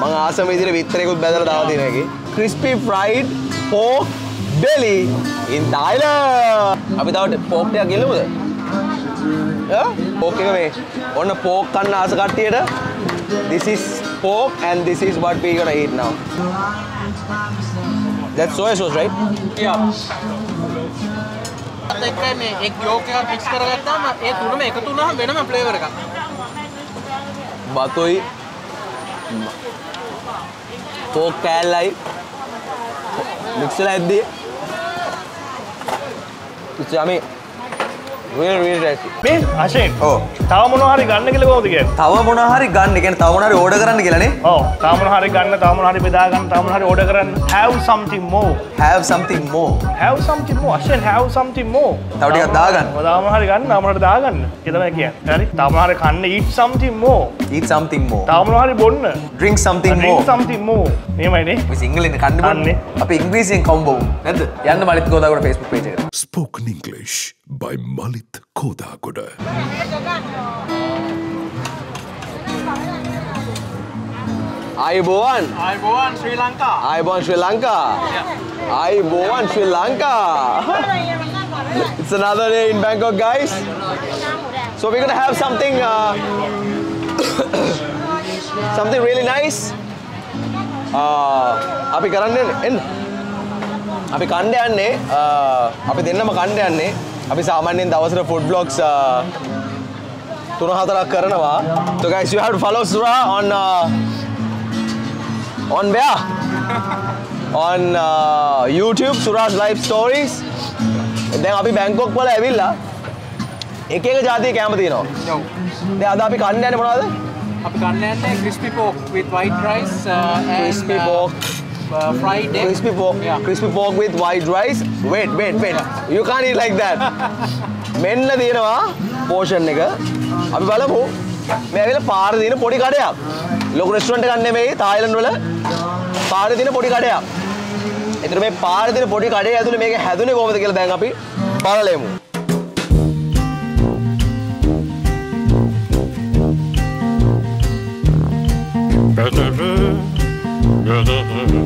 මං ආසම විදිහට විතරේකුත් බැදලා දාලා තියෙන එකේ. crispy fried pork belly in Thailand. අපි තව pork ටිකක් ගිලමුද? යා? pork එක මේ ඔන්න pork කන්න ආස කට්ටියට this is pork and this is what we gonna eat now. That's soy sauce, right? එක්කයි මේ එක් යෝක් එකක් මික්ස් කරගත්තාම ඒ තුනම එකතු වුණාම වෙනම ෆ්ලේවර් එකක්. බතුයි පෝක් කෑල්ලයි මික්සල ඇද්දී ඉච්චාමි real real tasty. මේ අශයෙන් ඔව්. තව මොනහරි ගන්න කියලා කොහොමද කියන්නේ? තව මොන හරි ගන්න. කියන්නේ තව මොන හරි ඕඩර් කරන්න කියලානේ ඔව් තව මොනහරි ගන්න තව මොනහරි බෙදා ගන්න තව මොනහරි ඕඩර් කරන්න. Have something more. Have something more. Have something more. Ashayen have something more. තව ටිකක් දාගන්න. තව මොනහරි ගන්න තව මොනහරි දාගන්න. ඒ තමයි කියන්නේ. හරි? තව මොනහරි කන්න eat something more. Eat something more. තව මොනහරි බොන්න. Drink something drink more. something more. මේමයිනේ අපි සිංහලෙන් කන්න බන්නේ. කන්නේ. අපි ඉංග්‍රීසියෙන් කවුම්බෝ නැද්ද? යන්න මලිත් ගෝදාගොඩ Facebook page එකට. Spoken English by Malit Kodagoda. ආයුබෝවන් ආයිබෝවන් ශ්‍රී ලංකා. ආයුබෝවන් ශ්‍රී ලංකා ආයුබෝවන් ශ්‍රී Lanka It's another day in Bangkok, guys. So we're gonna have something, uh, something really nice. Uh, අපි කරන්න එන්න. අපි කණ්ඩ යන්නේ uh, අපි දෙන්නම කණ්ඩ යන්නේ අපි සාමාන්‍යයෙන් දවසට ෆුඩ් බ්ලොග්ස් තුන හතරක් කරනවා. So guys, you have to follow Sura on uh, on where? on uh, YouTube Sura's live stories. දැන් අපි බැංකොක් වල ඇවිල්ලා එක එක ජාතිය කැම තියෙනවා. දැන් අද අපි කන්න යන්නේ මොනවද? අපි ගන්න යන්නේ crispy pork with white rice uh, and Crispy uh, pork. uh, fried egg. Crispy pork. Yeah. Crispy pork with white rice. Wait, wait, wait. You can't eat like that. මෙන්න තියෙනවා පෝෂන් එක. අපි බලමු. මේ ඇවිල්ලා පාරේ තියෙන පොඩි කඩයක්. ලොකු රෙස්ටුරන්ට් එකක් නෙමෙයි තායිලන්ඩ් වල පාරේ තියෙන පොඩි කඩයක්. එතන මේ පාරේ තියෙන පොඩි කඩේ ඇතුලේ මේක හැදුනේ කොහොමද කියලා දැන් අපි බලලෙමු. So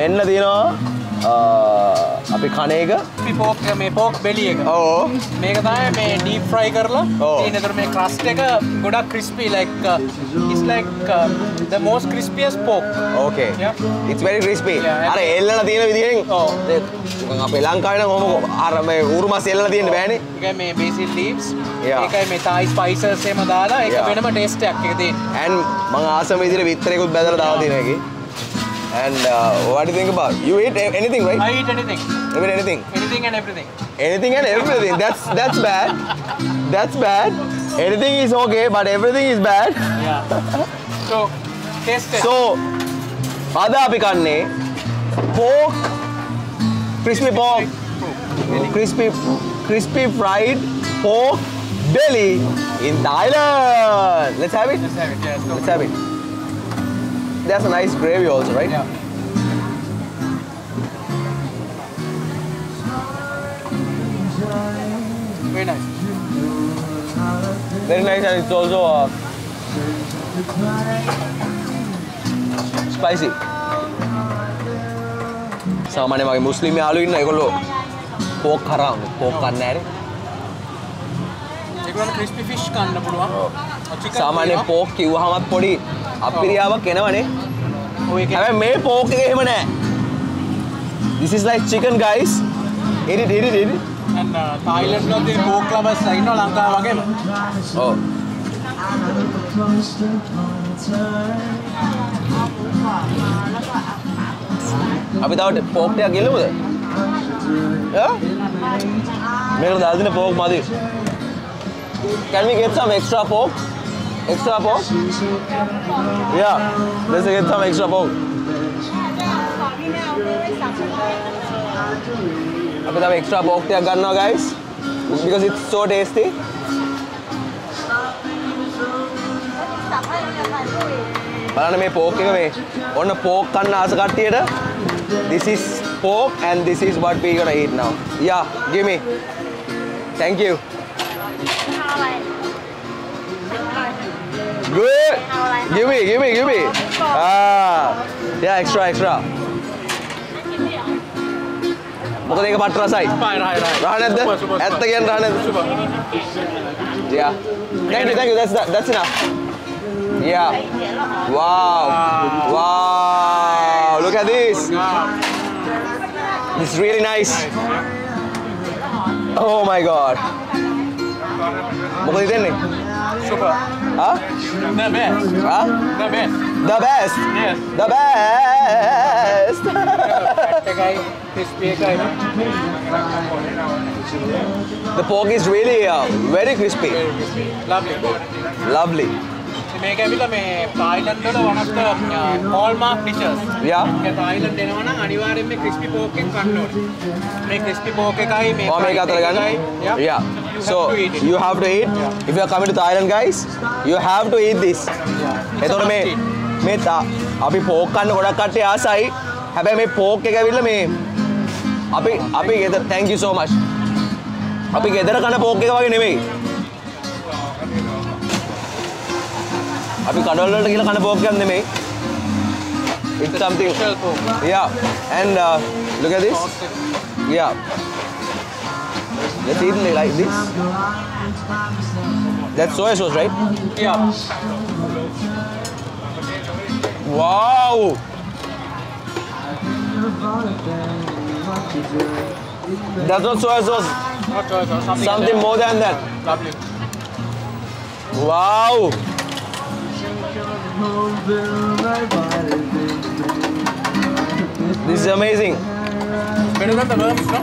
මෙන්න තියෙනවා අපි pork එක මේ pork belly එක. ඔව්. මේක තමයි මේ deep fry කරලා. තියෙන. ඒතර මේ crust එක ගොඩක් crispy like uh, it's like uh, the most crispiest pork. Okay. Yeah. It's very crispy. අර එල්ලලා තියෙන විදිහෙන් ඔව්. අපේ ලංකාවේ නම් ඔහොම අර මේ ඌරු මස් එල්ලලා තියෙන්න බෑනේ. ඒකයි මේ basil leaves. ඒකයි මේ Thai spices එහෙම දාලා ඒක. වෙනම taste එකක් එක තියෙන්නේ. and මං ආසම විදිහට විතරේකුත් බැදලා දාලා තියෙන එකේ. And uh, what do you think about? You eat anything, right? I eat anything. I mean anything. Anything and everything. Anything and everything. that's that's bad. That's bad. Anything is okay, but everything is bad. Yeah. So, taste it. So, ada api kanne pork, crispy pork, crispy crispy fried pork belly in Thailand. Let's have it. Let's have it. Yeah, let's have it. There's a nice gravy also, right? Yeah. Very nice. Very nice and it's also uh, spicy. සාමාන්‍ය මගේ මුස්ලිම් යාළුවෝ ඉන්න ඒගොල්ලෝ pork කරා pork කන්නේ නැහැ ඒගොල්ලන්ට crispy fish කන්න පුළුවන්. Chicken සාමාන්‍ය තියෙනවා. පෝක් කිව්වහමත් පොඩි අපිරියාවක් එනවනේ හැබැයි මේ පෝක් එක එහෙම නෑ This is like chicken guys eat it eat it eat it Thailand වල තියෙන පෝක් ලවර්ස් ඉන්නවා ලංකාව වගේම. ඔව් අපි තව පෝක් ටිකක් ගෙල්ලමුද? යා? මේකට දාලා දෙන පෝක් මදි. Can we get some extra pork? Extra pork? Yeah, let's get some extra pork. අපි තව extra pork ටිකක් ගන්නවා guys because it's so tasty. බලන්න මේ පෝක් එක මේ ඔන්න පෝක් කන්න ආස කට්ටියට this is pork and this is what we gonna eat now yeah give me thank you good give me give me give me ah yeah extra extra මොකද ඒක පට රසයි Fine, right, right. රහ නැද්ද Super, super, ඇත්ත super. කියන්න රහ නැද්ද Super. Yeah. Thank you, thank you. That's that's enough. Yeah. Wow. Wow. Look at this. It's really nice. Oh my god. මොකද හිතෙන්නේ? Super. Huh? The best. Huh? The best. The best. Yes. The best. Fat එකයි crispy එකයි. the pork is really uh, very crispy. Very crispy. Lovely. Lovely. මේක ඇවිල්ලා මේ Thailand වල one of the uh, hallmark dishes. Yeah. ඒක Thailand එනවා නම් අනිවාර්යෙන් මේ crispy pork එක කන්න ඕනේ. මේ crispy pork එකයි මේ Oh, මේක fried අතර egg ගන්න. එකයි. Yeah. Yeah. So you have to eat. If you are coming to Thailand, guys, you have to eat this. A එතකොට මේ. මේ අපි පෝක් කන්න ගොඩක් කට්ටිය ආසයි. හැබැයි මේ පෝක් එක ඇවිල්ලා මේ අපි අපි ගෙදර thank you so much. අපි ගෙදර කන පෝක් එක වගේ නෙමෙයි. අපි කඩවල වලට ගිහලා කන පෝක් එකක් නෙමෙයි. It's something. Yeah, and uh, look at this. Yeah. Let's eat like this. That's soy sauce, right? Yeah. Wow! That's not soy sauce. Not soy sauce. Something, something more than that. Lovely. Wow! This is amazing.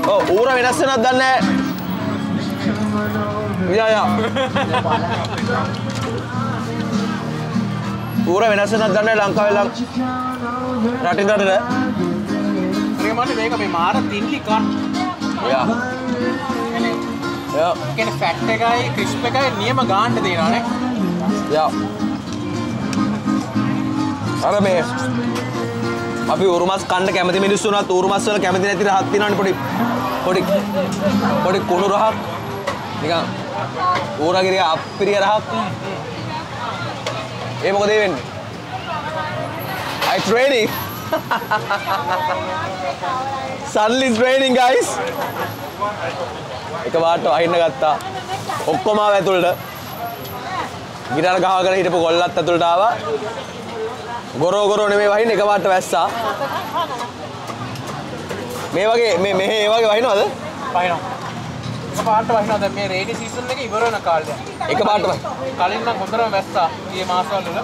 Oh, ura venasena danne. Yeah, yeah. ඌර වෙනස් වෙනවද දන්නේ ලංකාවේ ලං රටින් රටට. ප්‍රේමන්නේ මේක මේ මාර තින්ලි කන්. Yeah. Yeah. කියන්නේ ෆැට් එකයි ක්‍රිස්ප් එකයි නියම ගාන්න තියෙනවා නේ. Yeah. අර මේ අපි උරුමස් කන්න කැමති මිනිස්සු උනත් උරුමස් වල කැමති නැති රහක් තියෙනවනේ පොඩි පොඩි පොඩි කුණු රහක් නිකන් ඌරගිරිය අප්පිරිය රහක්. ඒ මොකද ඒ වෙන්නේ? I training. Suddenly it's raining guys. එක වාට වහින්න ගත්තා. ඔක්කොම ආව ඇතුළට. ගිටාර ගහගෙන හිටපු කොල්ලත් ඇතුළට ආවා. ගොරෝ ගොරෝ නෙමෙයි වහින්න එක වාට වැස්සා. මේ වගේ මේ මෙහෙ ඒ වගේ වහිනවද? වහිනවා. පාට වහිනවා දැන් මේ රේනි සීසන් එක ඉවර වෙන කාලේ. එක පාට වහින කලින් නම් හොඳටම වැස්සා මේ මාසවල වල.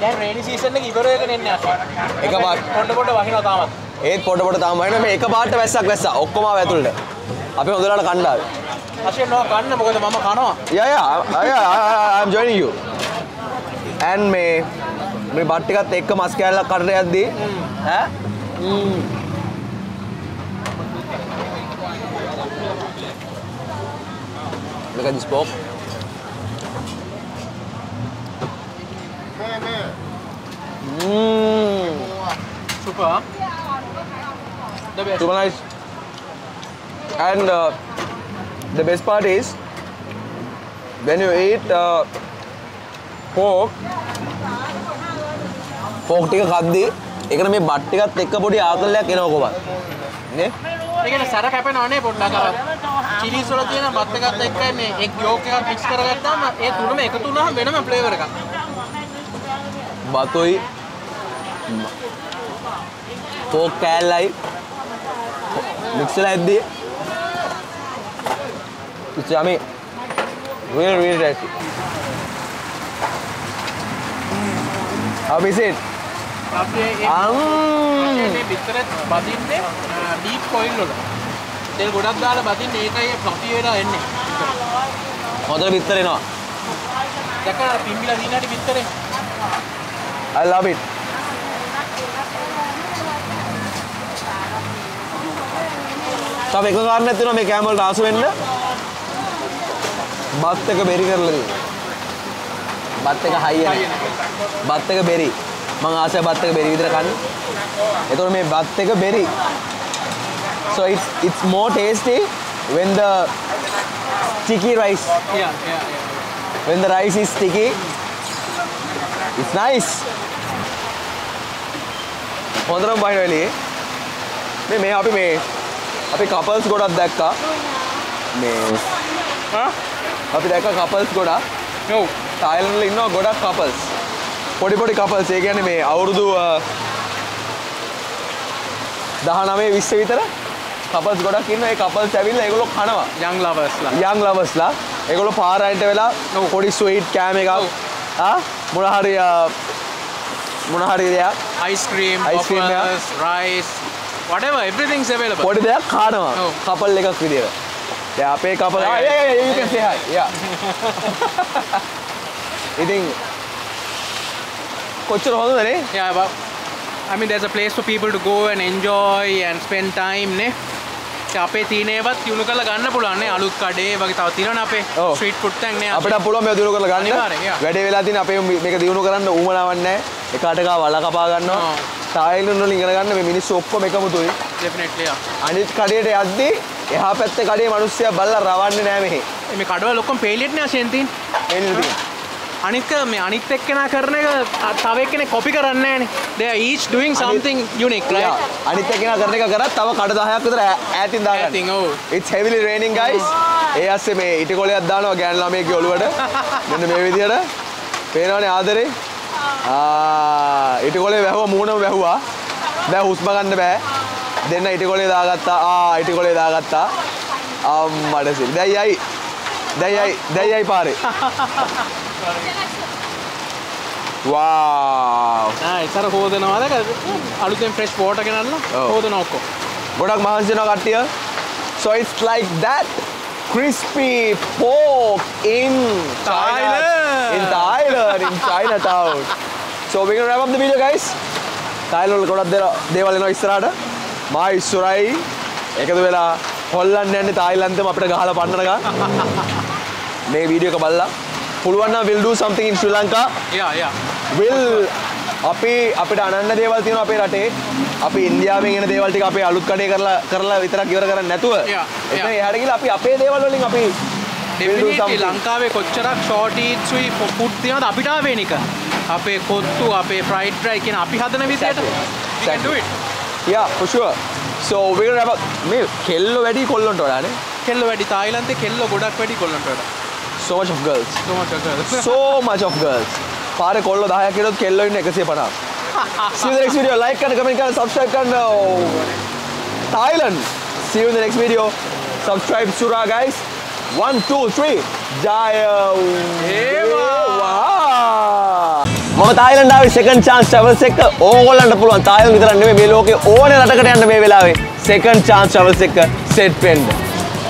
දැන් රේනි සීසන් එක ඉවර වෙගෙන එන්නේ අශේ. එක පාට. පොඩ පොඩ වහිනවා තාමත්. ඒත් පොඩ පොඩ තාම වහිනවා මේ එක පාට වැස්සක් වැස්සා ඔක්කොම ආව ඇතුළට අපි හොඳලාට කණ්ඩායම අශේ නෝ කන්න මොකද මම කනවා. Yeah, I- I- I'm joining you. And මේ මේ බත් ටිකත් එක්ක මස් කෑල්ලක් කඩට යද්දී ඈ Look at this pork. Mmm, super. The best. super nice. And uh, the best part is when you eat uh, pork, pork ටික කද්දී ඒකට මේ බත් ටිකත් එක්ක පොඩි ආතල්ලයක් එනවා කොහොමද? නේ? ඒ කියන්නේ සැර කැපෙනවා නේ පොඩ්ඩක් අර චිලිස් වල තියෙන බත් එකත් එක්ක මේ එක් යෝක් එකක් මික්ස් කරගත්තාම ඒ තුනම එකතු වුණාම වෙනම ෆ්ලේවර් එකක්. බතුයි පෝක් කෑල්ලයි මික්සලා ඇද්දී It's yummy. Really, really tasty. How is it? අපි ඒ- Um, මේ බිත්තර බදින්නේ ඩීප් කොයිල් වල. තෙල් ගොඩක් දාලා බදින්නේ ඒකයි ෆ්ලෆි වෙලා එන්නේ. හොඳට බිත්තර එනවා. දැක්කද පිම්බිලා දිනනට බිත්තරේ. I love it. තව එක කාරණයක් තියෙනවා මේ කෑම වලට ආස වෙන්න. බත් එක බෙරි කරලා තියෙනවා. බත් එක හයියන. බත් එක බෙරි. මං ආසයි බත් එක බෙරි විතර කන්න. එතකොට මේ බත් එක බෙරි. So it's it's more tasty when the sticky rice. Yeah, yeah, yeah. when the rice is sticky. It's nice. හොඳටම බහින වෙලේ මේ මේ අපි මේ අපි කපල්ස් ගොඩක් දැක්කා මේ? අපි දැක්ක කපල්ස් ගොඩක් ඔව්. තායිලන්ඩ් වල ඉන්නවා ගොඩක් කපල්ස් පොඩි පොඩි කපල්ස් ඒ කියන්නේ මේ අවුරුදු අ, 19 20 විතර කපල්ස් ගොඩක් ඉන්නවා ඒ කපල්ස් ඇවිල්ලා ඒගොල්ලෝ කනවා young lovers ලා. යං ලවස්ලා ඒගොල්ලෝ පාරයින්ට වෙලා. පොඩි ස්වීට් කෑම එකක්. ආ මොන හරි මොන හරි දෙයක් yeah. waffles, rice, whatever, everything's available. පොඩි දෙයක් කානවා. කපල් එකක් විදියට දැන් අපේ කපල් ආ yeah, yeah, you can say hi. Yeah. ඉතින් කොච්චර හොඳද නේ Yeah, I mean, there's a place for people to go and enjoy and spend time, නේ. අපේ තීනේවත් දිනු කරලා ගන්න පුළුවන් අලුත් කඩේ වගේ තව තියෙනවනේ අපේ. ස්ට්‍රීට් ෆුඩ් තැන් නේ. අපිට පුළුවන් මේක දිනු කරලා ගන්න. වැඩේ වෙලා තියෙන අපේ මේක දිනු කරන්න ඌමනාවක් නැහැ. එකාට එකා වල කපා ගන්නවා. තායිලන්ඩ් වලින් ඉගෙන ගන්න මේ මිනිස්සු ඔක්කොම එකමුතුයි yeah. අනිත් කඩේට යද්දී එහා පැත්තේ කඩේ මිනිස්සයා බල්ලා රවන්නේ නැහැ මෙහි. මේ කඩවල ඔක්කොම පේලියට් නේ තියෙන නේද තියෙන්නේ අනික මේ අනිත් එක්කෙනා කරන එක තව එක්කෙනෙක් කොපි කරන්නේ නැහනේ they are each doing something unique right Yeah. අනිත් එකේනා කරන එක කරත් තව කඩ 10ක් විතර ඈතින් දාගන්න. ඈතින්, ඔව්. It's heavily raining guys. ඒ ඇස්සේ මේ ඉටිකොලයක් දානවා ගෑනු ළමයෙක්ගේ ඔළුවට. මෙන්න මේ විදියට. පේනවනේ ආදරේ. ආ ඉටිකොලේ වැහුවා මූණම වැහුවා. දැන් හුස්ම ගන්න බෑ. දෙන්න ඉටිකොලේ දාගත්තා. ආ ඉටිකොලේ දාගත්තා. අම්මඩ සිල්. දැන් යයි. දැන් යයි. දැන් යයි පාරේ. wow. ආ ඉතර හොදනවා දැක අලුතෙන් වෝටර් ගෙනල්ලා ඔව්. හොදනවා ඔක්කොම ගොඩක් මහන්සි වෙනවා කට්ටිය. It's like that crispy pork in China, in Thailand, in Chinatown. So we're gonna wrap up the video guys. Thailand වල ගොඩක් දේවල් එනවා ඉස්සරහට. මා ඉස්සරයි එකතු වෙලා හොල්ලන්න යන්නේ තායිලන්තෙම අපිට ගහලා පන්නනකම්. මේ වීඩියෝ එක බලලා පුළුවන් නම් we'll do something in Sri Lanka. යා යා will අපි අපිට අනන්න දේවල් තියෙනවා අපේ රටේ. අපි ඉන්දියාවෙන් එන දේවල් ටික අපේ අලුත් කඩේ කරලා කරලා විතරක් ඉවර කරන්නේ නැතුව. Yeah, එතන yeah. එහාට ගිහලා අපි අපේ දේවල් වලින් අපි ඩෙෆිනිට්ලි. ලංකාවේ කොච්චරක් ෂෝට් ඊට්ස්ුයි ෆුඩ් තියෙනවද? අපිට ආවෙන එක. අපේ කොත්තු අපේ ෆ්‍රයිඩ් රයි කියන අපි හදන විදියට we can do it. Yeah for sure. So we're gonna wrap up මේ කෙල්ලෝ වැඩි කොල්ලොන්ට වඩානේ. කෙල්ල වැඩි තායිලන්තේ කෙල්ල ගොඩක් වැඩි කොල්ලන්ට වඩා so much of girls. So much of girls. so much of girls. පාරේ කොල්ලෝ 10ක් කියනොත් කෙල්ලෝ ඉන්නේ 150 see you the next video. Like කරන්න comment කරන්න subscribe කරන්න. Thailand. See you in the next video. Subscribe Sura guys. One two three. වේවා මම තායිලන්ඩ් ආවේ second chance travels එක ඕගොල්ලන්ට පුළුවන්. තායිලන්ඩ් විතරක් නෙමෙයි මේ ලෝකේ ඕනේ රටකට යන්න මේ වෙලාවේ. Second chance travels එක set වෙන්න